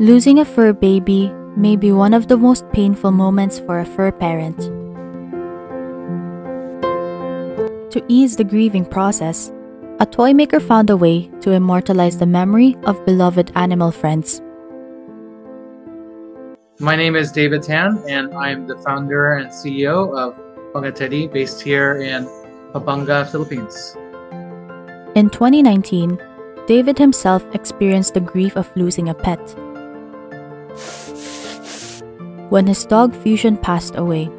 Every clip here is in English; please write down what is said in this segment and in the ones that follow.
Losing a fur baby may be one of the most painful moments for a fur parent. To ease the grieving process, a toy maker found a way to immortalize the memory of beloved animal friends. My name is David Tan, and I'm the founder and CEO of Bunga Teddy, based here in Pampanga, Philippines. In 2019, David himself experienced the grief of losing a pet. When his dog Fusion passed away,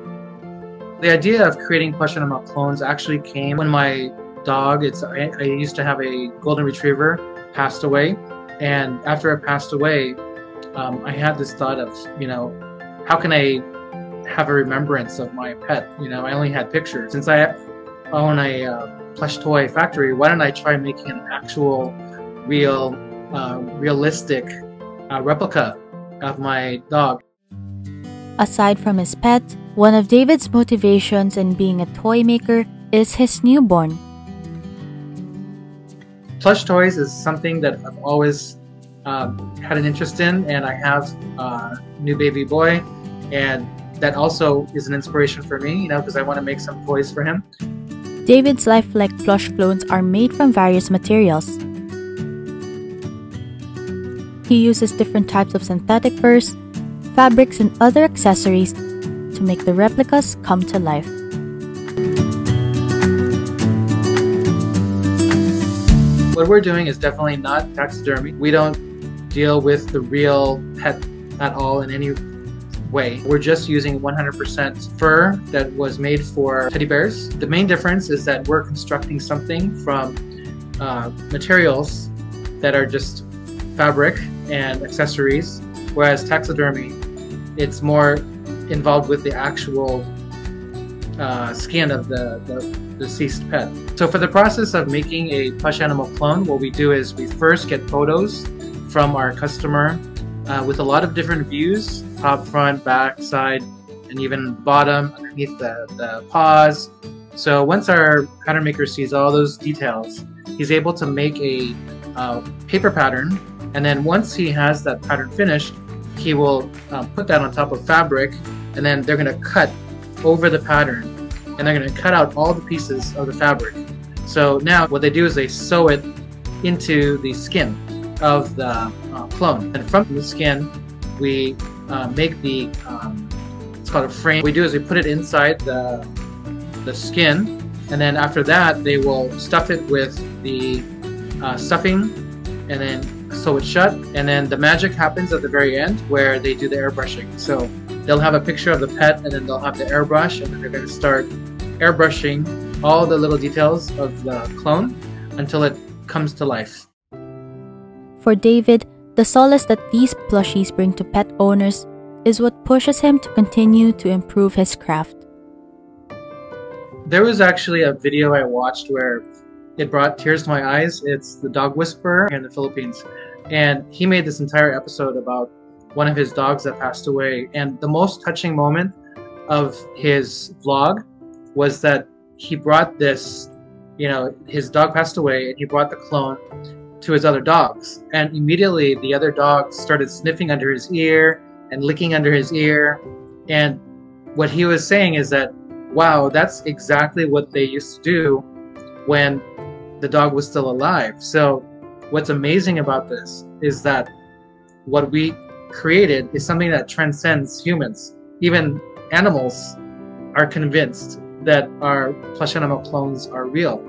the idea of creating plush animal clones actually came when my dog, it's I, I used to have a golden retriever, passed away, and after it passed away, um, I had this thought of, you know, how can I have a remembrance of my pet? You know, I only had pictures. Since I own a uh, plush toy factory, why don't I try making an actual, real, uh, realistic uh, replica of my dog? Aside from his pet, one of David's motivations in being a toy maker is his newborn. Plush toys is something that I've always um, had an interest in, and I have a new baby boy, and that also is an inspiration for me, you know, because I want to make some toys for him. David's lifelike plush clones are made from various materials. He uses different types of synthetic furs, fabrics, and other accessories to make the replicas come to life. What we're doing is definitely not taxidermy. We don't deal with the real pet at all in any way. We're just using 100% fur that was made for teddy bears. The main difference is that we're constructing something from uh, materials that are just fabric and accessories, whereas taxidermy, it's more involved with the actual uh, skin of the, the deceased pet. So for the process of making a plush animal clone, what we do is we first get photos from our customer uh, with a lot of different views, top, front, back, side, and even bottom, underneath the, the paws. So once our pattern maker sees all those details, he's able to make a uh, paper pattern. And then once he has that pattern finished, he will uh, put that on top of fabric, and then they're going to cut over the pattern, and they're going to cut out all the pieces of the fabric. So now what they do is they sew it into the skin of the uh, clone. And from the skin, we uh, make the, um, it's called a frame. What we do is we put it inside the, the skin, and then after that, they will stuff it with the uh, stuffing, and then sew it shut. And then the magic happens at the very end where they do the airbrushing. So they'll have a picture of the pet, and then they'll have the airbrush, and then they're going to start airbrushing all the little details of the clone until it comes to life. For David, the solace that these plushies bring to pet owners is what pushes him to continue to improve his craft. There was actually a video I watched where it brought tears to my eyes. It's the dog whisperer in the Philippines. And he made this entire episode about one of his dogs that passed away. And the most touching moment of his vlog was that he brought this, you know, his dog passed away and he brought the clone to his other dogs. And immediately the other dogs started sniffing under his ear and licking under his ear. And what he was saying is that, wow, that's exactly what they used to do when the dog was still alive. So, what's amazing about this is that what we created is something that transcends humans. Even animals are convinced that our plush animal clones are real.